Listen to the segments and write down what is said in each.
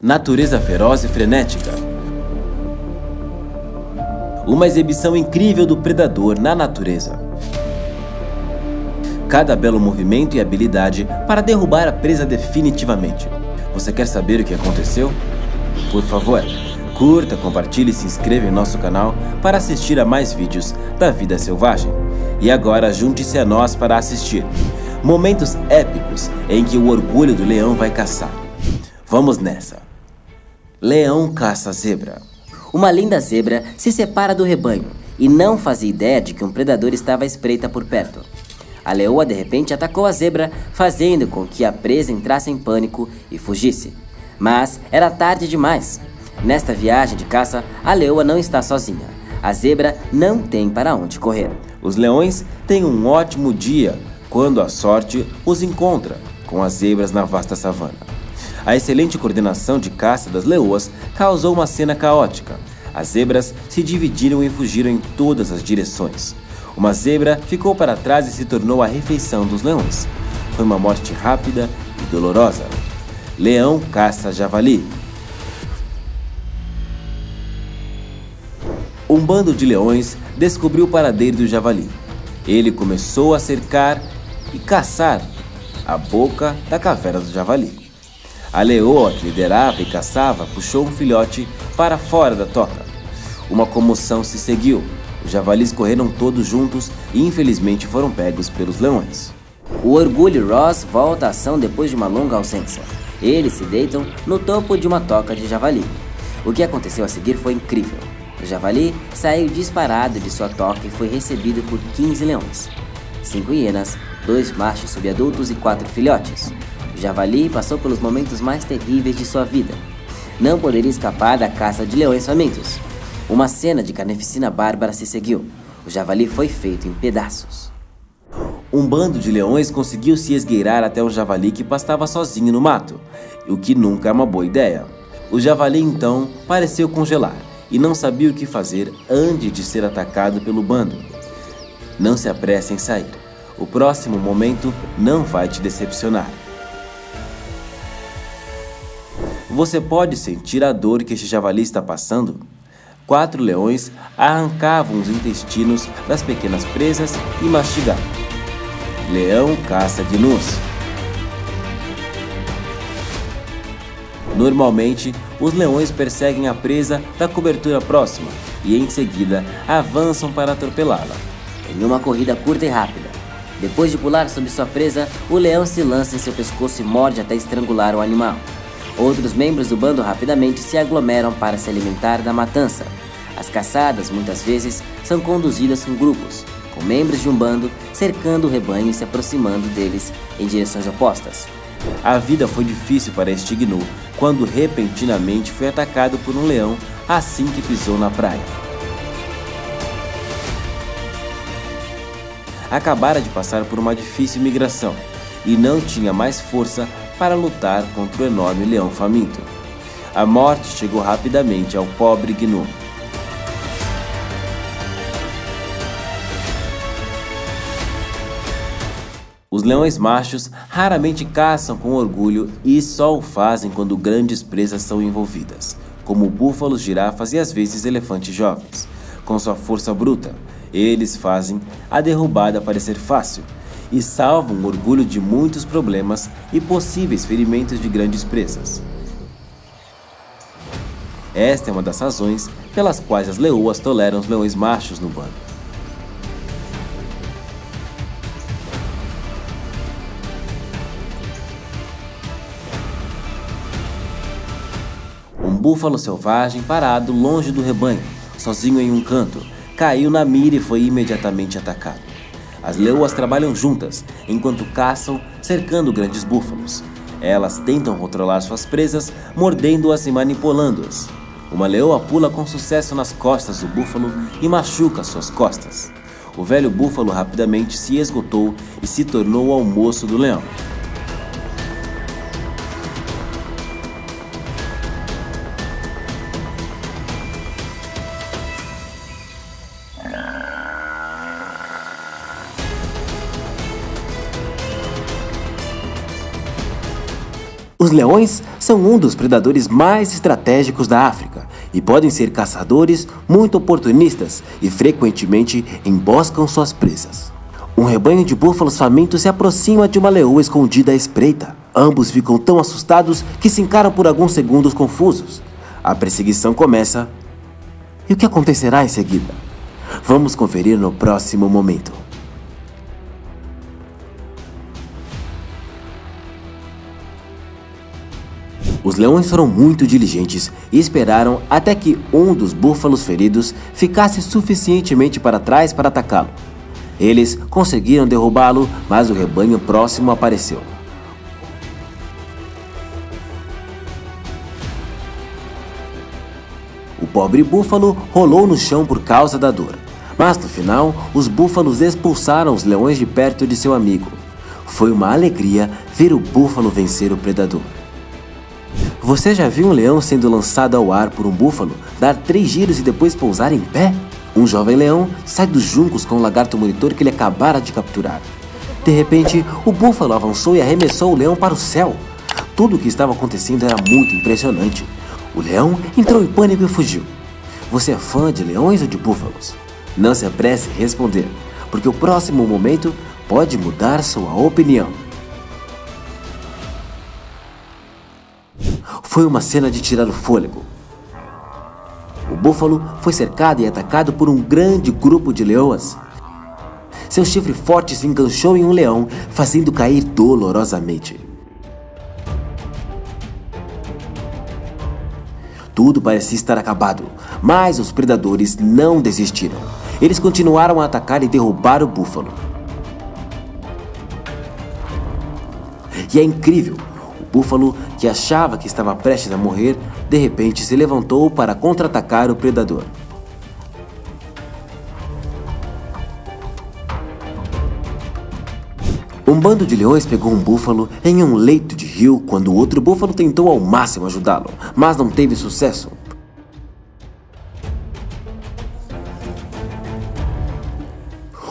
Natureza feroz e frenética. Uma exibição incrível do predador na natureza. Cada belo movimento e habilidade para derrubar a presa definitivamente. Você quer saber o que aconteceu? Por favor, curta, compartilhe e se inscreva em nosso canal para assistir a mais vídeos da vida selvagem. E agora junte-se a nós para assistir momentos épicos em que o orgulho do leão vai caçar. Vamos nessa! Leão caça zebra. Uma linda zebra se separa do rebanho e não fazia ideia de que um predador estava à espreita por perto. A leoa de repente atacou a zebra, fazendo com que a presa entrasse em pânico e fugisse. Mas era tarde demais. Nesta viagem de caça, a leoa não está sozinha. A zebra não tem para onde correr. Os leões têm um ótimo dia quando a sorte os encontra com as zebras na vasta savana. A excelente coordenação de caça das leoas causou uma cena caótica. As zebras se dividiram e fugiram em todas as direções. Uma zebra ficou para trás e se tornou a refeição dos leões. Foi uma morte rápida e dolorosa. Leão caça javali. Um bando de leões descobriu o paradeiro do javali. Ele começou a cercar e caçar a boca da caverna do javali. A leoa que liderava e caçava puxou um filhote para fora da toca. Uma comoção se seguiu. Os javalis correram todos juntos e infelizmente foram pegos pelos leões. O orgulho Ross volta à ação depois de uma longa ausência. Eles se deitam no topo de uma toca de javali. O que aconteceu a seguir foi incrível. O javali saiu disparado de sua toca e foi recebido por 15 leões. Cinco hienas, dois machos subadultos e quatro filhotes. Javali passou pelos momentos mais terríveis de sua vida. Não poderia escapar da caça de leões famintos. Uma cena de carneficina bárbara se seguiu. O javali foi feito em pedaços. Um bando de leões conseguiu se esgueirar até um javali que pastava sozinho no mato, o que nunca é uma boa ideia. O javali então pareceu congelar e não sabia o que fazer antes de ser atacado pelo bando. Não se apresse em sair. O próximo momento não vai te decepcionar. Você pode sentir a dor que este javali está passando? quatro leões arrancavam os intestinos das pequenas presas e mastigavam. Leão caça de nus. Normalmente, os leões perseguem a presa da cobertura próxima e em seguida avançam para atropelá-la. Em uma corrida curta e rápida, depois de pular sobre sua presa, o leão se lança em seu pescoço e morde até estrangular o animal. Outros membros do bando rapidamente se aglomeram para se alimentar da matança. As caçadas, muitas vezes, são conduzidas em grupos, com membros de um bando cercando o rebanho e se aproximando deles em direções opostas. A vida foi difícil para este gnu quando repentinamente foi atacado por um leão assim que pisou na praia. Acabara de passar por uma difícil migração e não tinha mais força para lutar contra o enorme leão faminto. A morte chegou rapidamente ao pobre Gnu. Os leões machos raramente caçam com orgulho e só o fazem quando grandes presas são envolvidas, como búfalos, girafas e às vezes elefantes jovens. Com sua força bruta, eles fazem a derrubada parecer fácil e salvam o orgulho de muitos problemas e possíveis ferimentos de grandes presas. Esta é uma das razões pelas quais as leoas toleram os leões machos no bando. Um búfalo selvagem parado longe do rebanho, sozinho em um canto, caiu na mira e foi imediatamente atacado. As leoas trabalham juntas enquanto caçam, cercando grandes búfalos. Elas tentam controlar suas presas, mordendo-as e manipulando-as. Uma leoa pula com sucesso nas costas do búfalo e machuca suas costas. O velho búfalo rapidamente se esgotou e se tornou o almoço do leão. Os leões são um dos predadores mais estratégicos da África e podem ser caçadores muito oportunistas e frequentemente emboscam suas presas. Um rebanho de búfalos famintos se aproxima de uma leoa escondida à espreita. Ambos ficam tão assustados que se encaram por alguns segundos confusos. A perseguição começa. E o que acontecerá em seguida? Vamos conferir no próximo momento. Leões foram muito diligentes e esperaram até que um dos búfalos feridos ficasse suficientemente para trás para atacá-lo. Eles conseguiram derrubá-lo, mas o rebanho próximo apareceu. O pobre búfalo rolou no chão por causa da dor. Mas no final, os búfalos expulsaram os leões de perto de seu amigo. Foi uma alegria ver o búfalo vencer o predador. Você já viu um leão sendo lançado ao ar por um búfalo, dar três giros e depois pousar em pé? Um jovem leão sai dos juncos com o lagarto monitor que ele acabara de capturar. De repente, o búfalo avançou e arremessou o leão para o céu. Tudo o que estava acontecendo era muito impressionante. O leão entrou em pânico e fugiu. Você é fã de leões ou de búfalos? Não se apresse em responder, porque o próximo momento pode mudar sua opinião. Foi uma cena de tirar o fôlego. O búfalo foi cercado e atacado por um grande grupo de leoas. Seu chifre forte se enganchou em um leão, fazendo cair dolorosamente. Tudo parecia estar acabado, mas os predadores não desistiram. Eles continuaram a atacar e derrubar o búfalo. E é incrível, búfalo, que achava que estava prestes a morrer, de repente se levantou para contra-atacar o predador. Um bando de leões pegou um búfalo em um leito de rio quando outro búfalo tentou ao máximo ajudá-lo, mas não teve sucesso.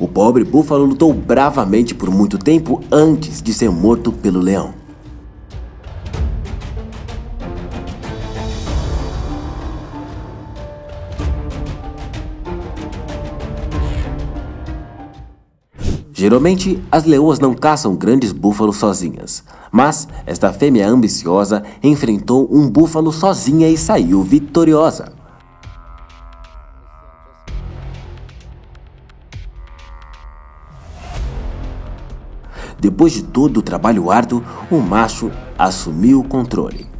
O pobre búfalo lutou bravamente por muito tempo antes de ser morto pelo leão. Geralmente, as leoas não caçam grandes búfalos sozinhas, mas esta fêmea ambiciosa enfrentou um búfalo sozinha e saiu vitoriosa. Depois de todo o trabalho árduo, o macho assumiu o controle.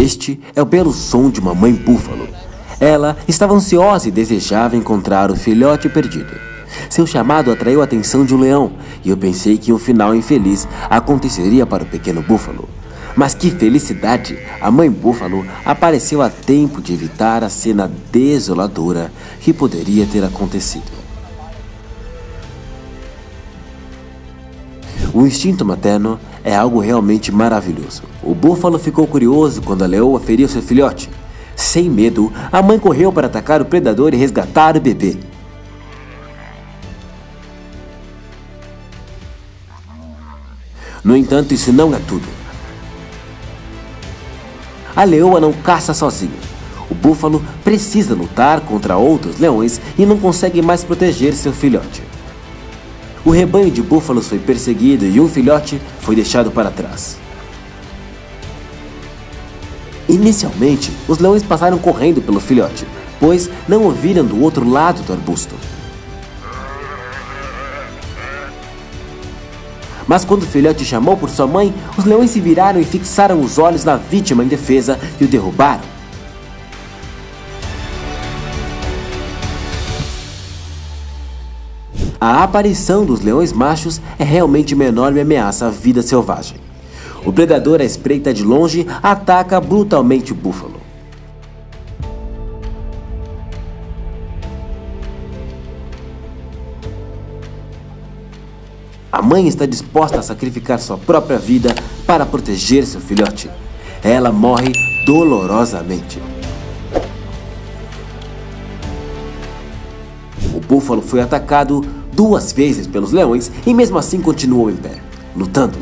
Este é o belo som de uma mãe búfalo. Ela estava ansiosa e desejava encontrar o filhote perdido. Seu chamado atraiu a atenção de um leão e eu pensei que um final infeliz aconteceria para o pequeno búfalo. Mas que felicidade! A mãe búfalo apareceu a tempo de evitar a cena desoladora que poderia ter acontecido. O instinto materno é algo realmente maravilhoso. O búfalo ficou curioso quando a leoa feriu seu filhote. Sem medo, a mãe correu para atacar o predador e resgatar o bebê. No entanto, isso não é tudo. A leoa não caça sozinha. O búfalo precisa lutar contra outros leões e não consegue mais proteger seu filhote. O rebanho de búfalos foi perseguido e um filhote foi deixado para trás. Inicialmente, os leões passaram correndo pelo filhote, pois não o viram do outro lado do arbusto. Mas quando o filhote chamou por sua mãe, os leões se viraram e fixaram os olhos na vítima indefesa e o derrubaram. A aparição dos leões machos é realmente uma enorme ameaça à vida selvagem. O predador à espreita de longe ataca brutalmente o búfalo. A mãe está disposta a sacrificar sua própria vida para proteger seu filhote. Ela morre dolorosamente. O búfalo foi atacado duas vezes pelos leões e mesmo assim continuou em pé, lutando.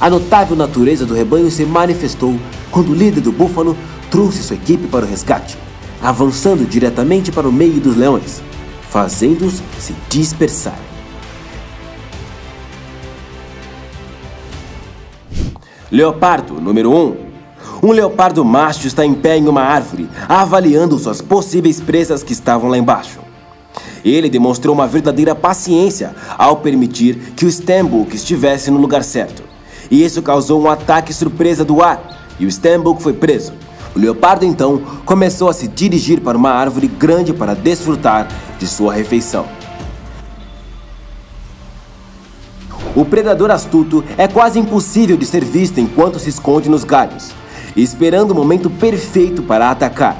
A notável natureza do rebanho se manifestou quando o líder do búfalo trouxe sua equipe para o resgate, avançando diretamente para o meio dos leões, fazendo-os se dispersarem. Leopardo número 1 um. Um leopardo macho está em pé em uma árvore, avaliando suas possíveis presas que estavam lá embaixo. Ele demonstrou uma verdadeira paciência ao permitir que o Stambuk estivesse no lugar certo. E isso causou um ataque surpresa do ar, e o Stambuk foi preso. O leopardo então começou a se dirigir para uma árvore grande para desfrutar de sua refeição. O predador astuto é quase impossível de ser visto enquanto se esconde nos galhos, esperando o momento perfeito para atacar.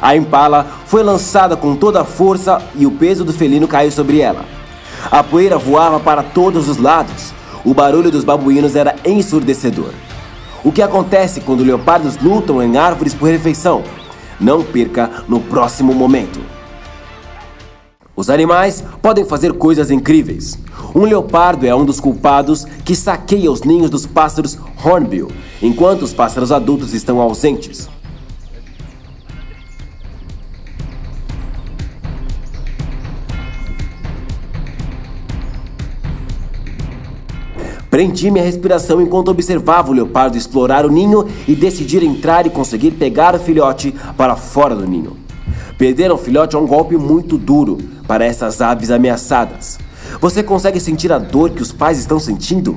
A impala foi lançada com toda a força e o peso do felino caiu sobre ela. A poeira voava para todos os lados. O barulho dos babuínos era ensurdecedor. O que acontece quando leopardos lutam em árvores por refeição? Não perca no próximo momento. Os animais podem fazer coisas incríveis. Um leopardo é um dos culpados que saqueia os ninhos dos pássaros hornbill, enquanto os pássaros adultos estão ausentes. Prendi minha respiração enquanto observava o leopardo explorar o ninho e decidir entrar e conseguir pegar o filhote para fora do ninho. Perder um filhote é um golpe muito duro para essas aves ameaçadas. Você consegue sentir a dor que os pais estão sentindo?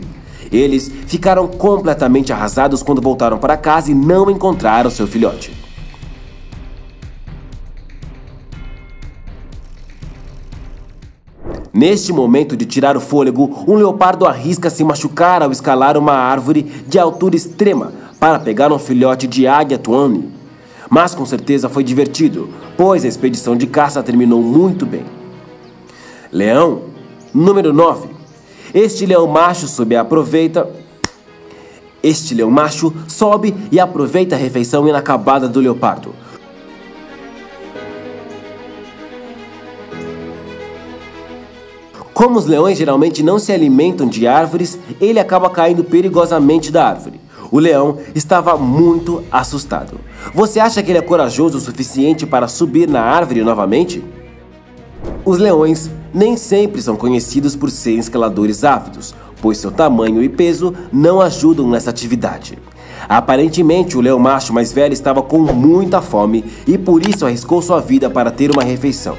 Eles ficaram completamente arrasados quando voltaram para casa e não encontraram seu filhote. Neste momento de tirar o fôlego, um leopardo arrisca se machucar ao escalar uma árvore de altura extrema para pegar um filhote de águia tuane. Mas com certeza foi divertido, pois a expedição de caça terminou muito bem. Leão, número 9. Este leão macho sobe e aproveita. Este leão macho sobe e aproveita a refeição inacabada do leopardo. Como os leões geralmente não se alimentam de árvores, ele acaba caindo perigosamente da árvore. O leão estava muito assustado. Você acha que ele é corajoso o suficiente para subir na árvore novamente? Os leões nem sempre são conhecidos por serem escaladores ávidos, pois seu tamanho e peso não ajudam nessa atividade. Aparentemente, o leão macho mais velho estava com muita fome e por isso arriscou sua vida para ter uma refeição.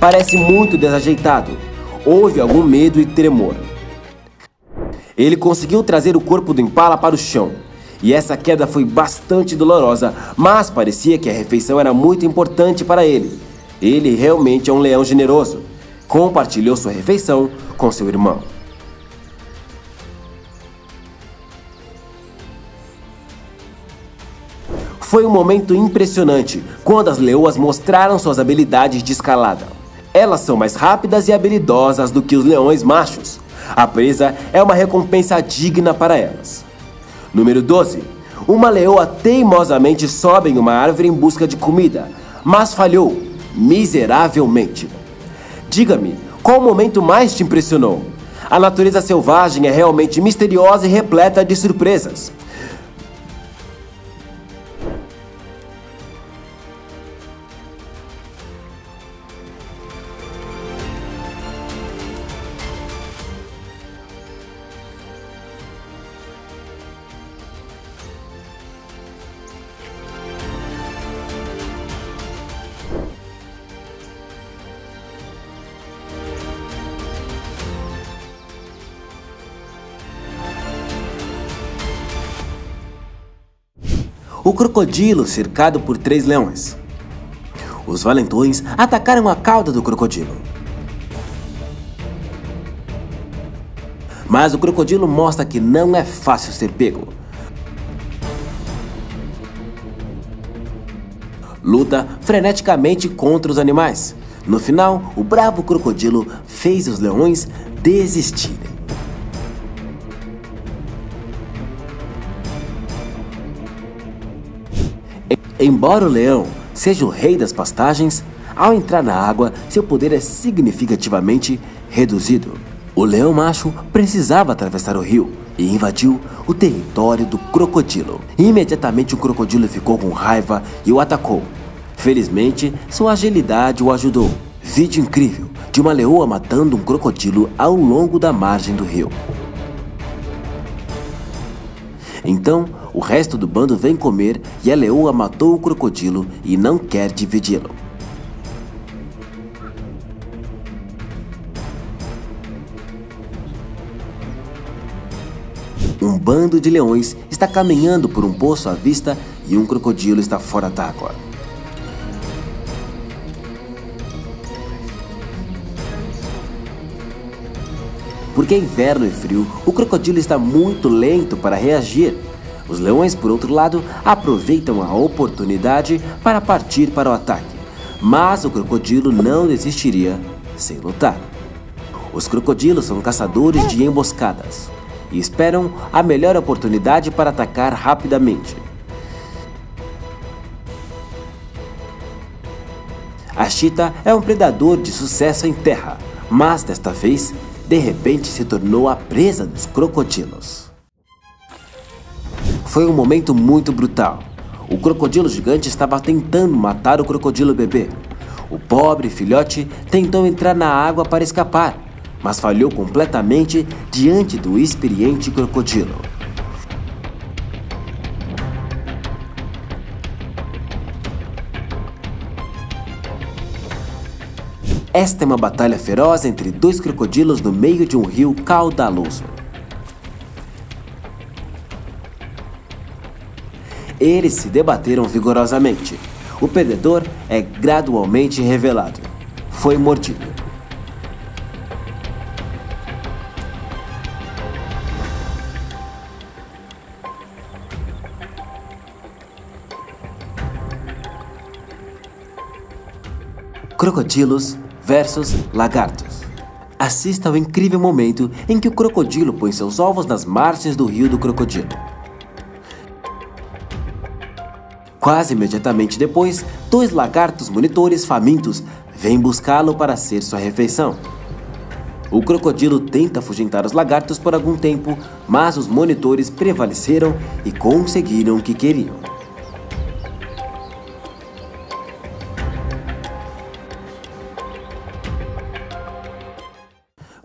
Parece muito desajeitado, houve algum medo e tremor. Ele conseguiu trazer o corpo do impala para o chão, e essa queda foi bastante dolorosa, mas parecia que a refeição era muito importante para ele. Ele realmente é um leão generoso. Compartilhou sua refeição com seu irmão. Foi um momento impressionante quando as leoas mostraram suas habilidades de escalada. Elas são mais rápidas e habilidosas do que os leões machos. A presa é uma recompensa digna para elas. Número 12. Uma leoa teimosamente sobe em uma árvore em busca de comida, mas falhou miseravelmente. Diga-me, qual momento mais te impressionou? A natureza selvagem é realmente misteriosa e repleta de surpresas. O crocodilo cercado por três leões. Os valentões atacaram a cauda do crocodilo. Mas o crocodilo mostra que não é fácil ser pego. Luta freneticamente contra os animais. No final, o bravo crocodilo fez os leões desistirem. Embora o leão seja o rei das pastagens, ao entrar na água, seu poder é significativamente reduzido. O leão macho precisava atravessar o rio e invadiu o território do crocodilo. Imediatamente o crocodilo ficou com raiva e o atacou. Felizmente, sua agilidade o ajudou. Vídeo incrível de uma leoa matando um crocodilo ao longo da margem do rio. Então, o resto do bando vem comer e a leoa matou o crocodilo e não quer dividi-lo. Um bando de leões está caminhando por um poço à vista e um crocodilo está fora d'água. Porque é inverno e frio, o crocodilo está muito lento para reagir. Os leões, por outro lado, aproveitam a oportunidade para partir para o ataque. Mas o crocodilo não desistiria sem lutar. Os crocodilos são caçadores de emboscadas e esperam a melhor oportunidade para atacar rapidamente. A chita é um predador de sucesso em terra, mas desta vez, de repente se tornou a presa dos crocodilos. Foi um momento muito brutal. O crocodilo gigante estava tentando matar o crocodilo bebê. O pobre filhote tentou entrar na água para escapar, mas falhou completamente diante do experiente crocodilo. Esta é uma batalha feroz entre dois crocodilos no meio de um rio caudaloso. Eles se debateram vigorosamente. O perdedor é gradualmente revelado. Foi mordido. Crocodilos versus lagartos. Assista ao incrível momento em que o crocodilo põe seus ovos nas margens do rio do crocodilo. Quase imediatamente depois, dois lagartos monitores famintos vêm buscá-lo para ser sua refeição. O crocodilo tenta afugentar os lagartos por algum tempo, mas os monitores prevaleceram e conseguiram o que queriam.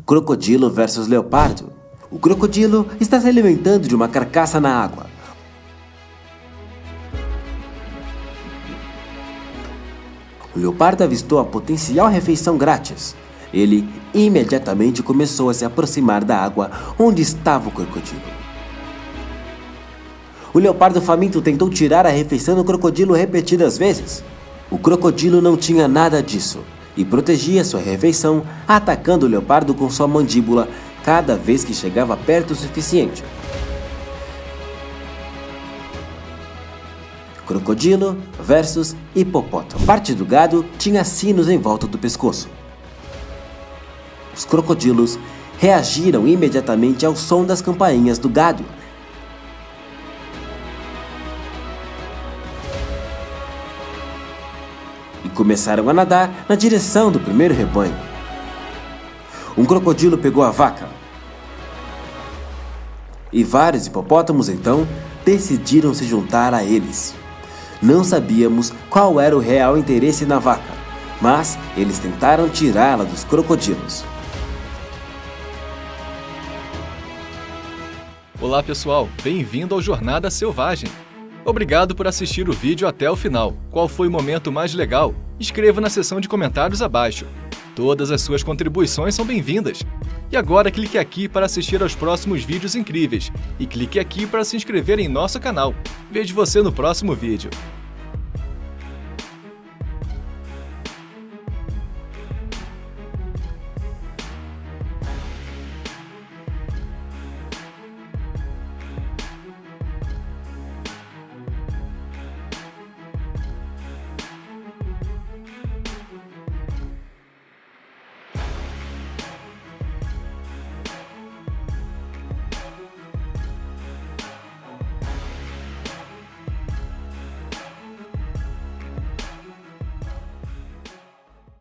Crocodilo versus leopardo. O crocodilo está se alimentando de uma carcaça na água. O leopardo avistou a potencial refeição grátis. Ele imediatamente começou a se aproximar da água onde estava o crocodilo. O leopardo faminto tentou tirar a refeição do crocodilo repetidas vezes. O crocodilo não tinha nada disso e protegia sua refeição, atacando o leopardo com sua mandíbula cada vez que chegava perto o suficiente. Crocodilo versus hipopótamo. Parte do gado tinha sinos em volta do pescoço. Os crocodilos reagiram imediatamente ao som das campainhas do gado começaram a nadar na direção do primeiro rebanho. Um crocodilo pegou a vaca. E vários hipopótamos então decidiram se juntar a eles. Não sabíamos qual era o real interesse na vaca, mas eles tentaram tirá-la dos crocodilos. Olá pessoal, bem-vindo ao Jornada Selvagem. Obrigado por assistir o vídeo até o final. Qual foi o momento mais legal? Escreva na seção de comentários abaixo. Todas as suas contribuições são bem-vindas. E agora clique aqui para assistir aos próximos vídeos incríveis. E clique aqui para se inscrever em nosso canal. Vejo você no próximo vídeo.